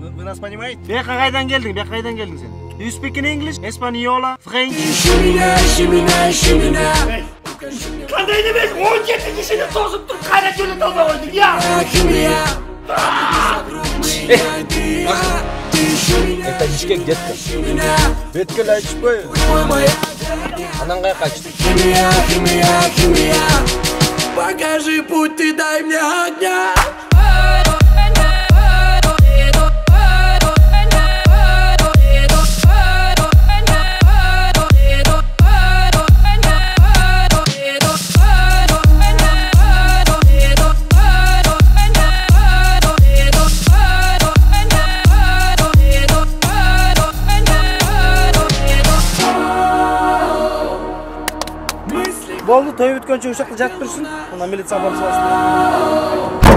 Вы, вы нас понимаете? Bu yoqqa qaydan kelding? Bu yoqqa qaydan kelding sen? Do you speak in English? Espanyola? French? Qandaydi biz 17 kishini to'sib turib qayerga yo'lda olma qo'ydik ya? Это ishga ketdi. Betga aytib qo'y. Anan qayerga qochdi? Покажи путь, ты дай мне огня болды той біткенше ошақта жатып тұрсын мына милиция апарып